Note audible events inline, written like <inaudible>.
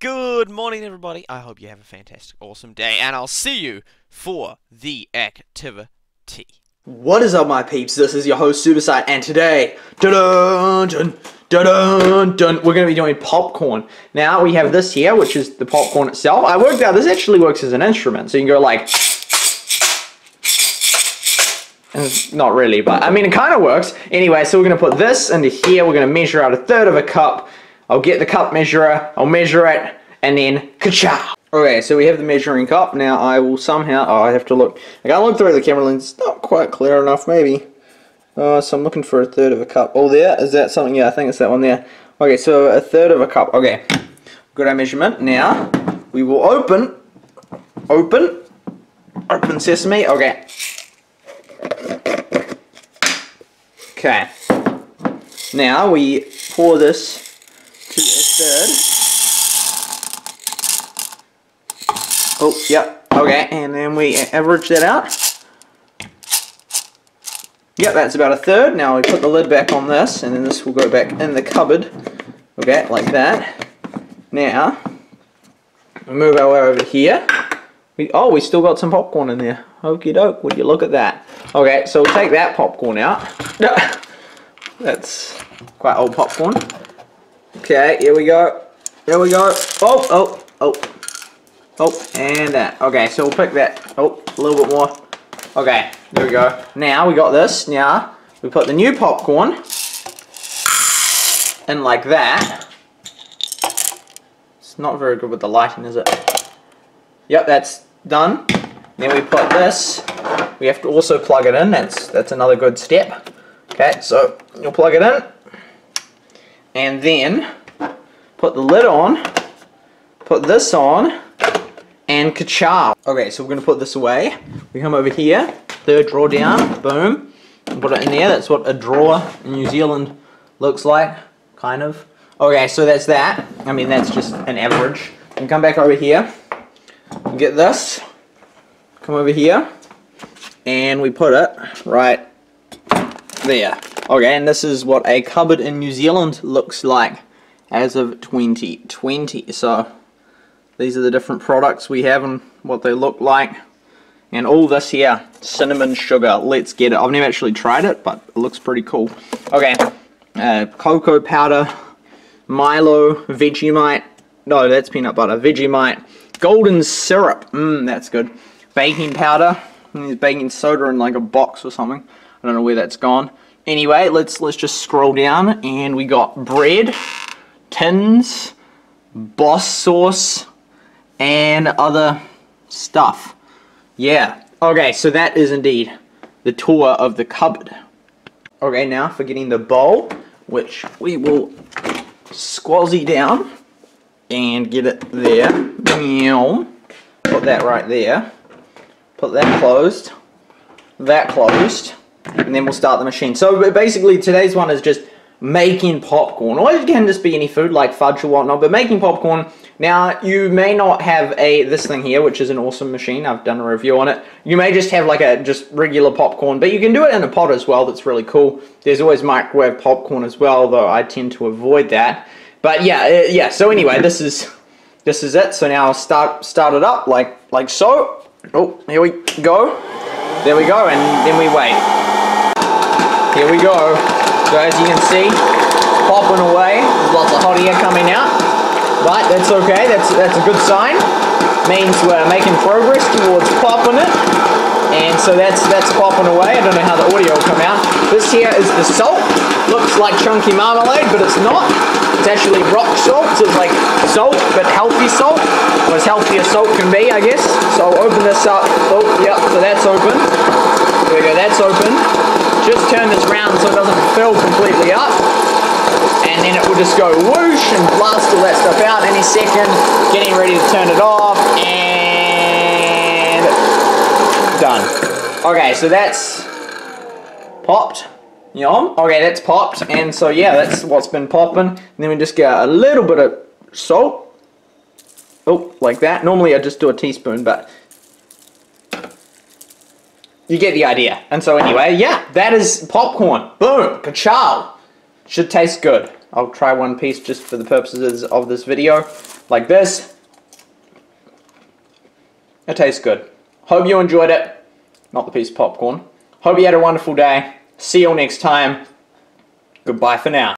Good morning, everybody. I hope you have a fantastic, awesome day, and I'll see you for the activity. What is up, my peeps? This is your host, SuperSight, and today, dun dun dun dun dun, we're going to be doing popcorn. Now, we have this here, which is the popcorn itself. I worked out, this actually works as an instrument, so you can go like... Not really, but I mean, it kind of works. Anyway, so we're going to put this into here. We're going to measure out a third of a cup. I'll get the cup measurer, I'll measure it, and then ka Okay, so we have the measuring cup. Now I will somehow, oh, I have to look. I gotta look through the camera lens. It's not quite clear enough, maybe. Uh, so I'm looking for a third of a cup. Oh, there? Is that something? Yeah, I think it's that one there. Okay, so a third of a cup. Okay, got our measurement. Now, we will open, open, open sesame. Okay. Okay. Now we pour this third. Oh, yep. Okay, and then we average that out. Yep, that's about a third. Now we put the lid back on this, and then this will go back in the cupboard. Okay, like that. Now, we move our way over here. We, oh, we still got some popcorn in there. Okie doke, would you look at that? Okay, so we'll take that popcorn out. <laughs> That's quite old popcorn. Okay, here we go. Here we go. Oh, oh, oh. Oh, and that. Okay, so we'll pick that. Oh, a little bit more. Okay, there we go. Now we got this. Now we put the new popcorn in like that. It's not very good with the lighting, is it? Yep, that's done. Then we put this. We have to also plug it in. That's that's another good step. Okay, so you'll plug it in. And then put the lid on, put this on, and ka Okay, so we're to put this away. We come over here, third drawer down, boom, put it in there. That's what a drawer in New Zealand looks like, kind of. Okay, so that's that. I mean, that's just an average. And come back over here, get this, come over here, and we put it right there. Okay, and this is what a cupboard in New Zealand looks like as of 2020. So these are the different products we have and what they look like. And all this here, cinnamon sugar, let's get it. I've never actually tried it, but it looks pretty cool. Okay, uh, cocoa powder, Milo, Vegemite, no, that's peanut butter, Vegemite, golden syrup, mmm, that's good. Baking powder, there's baking soda in like a box or something. I don't know where that's gone. Anyway, let's let's just scroll down and we got bread, tins, boss sauce, and other stuff. Yeah. Okay, so that is indeed the tour of the cupboard. Okay, now for getting the bowl, which we will squazzy down and get it there. Put that right there. Put that closed. That closed. And then we'll start the machine. So basically today's one is just making popcorn. Or it can just be any food like fudge or whatnot, but making popcorn. Now, you may not have a this thing here, which is an awesome machine. I've done a review on it. You may just have like a just regular popcorn, but you can do it in a pot as well. That's really cool. There's always microwave popcorn as well, though I tend to avoid that. But yeah, uh, yeah. So anyway, this is this is it. So now I'll start start it up like like so. Oh, here we go. There we go, and then we wait. Here we go. So as you can see, popping away. There's lots of hot air coming out. But that's okay. That's that's a good sign. Means we're making progress towards popping it. And so that's that's popping away. I don't know how the audio will come out. This here is the salt. Looks like chunky marmalade, but it's not. It's actually rock salt. So it's like salt, but healthy salt. Or as healthy as salt can be, I guess. So I'll open this up. Oh, yep. So that's open. There we go. That's open. Just turn this round so it doesn't fill completely up. And then it will just go whoosh and blast all that stuff out any second. Getting ready to turn it off. And done. Okay, so that's popped. Yum. Okay, that's popped. And so, yeah, that's what's been popping. And then we just get a little bit of salt. Oh, like that. Normally I just do a teaspoon, but you get the idea. And so anyway, yeah, that is popcorn. Boom, ka Should taste good. I'll try one piece just for the purposes of this video. like this. It tastes good. Hope you enjoyed it. Not the piece of popcorn. Hope you had a wonderful day. See you all next time. Goodbye for now.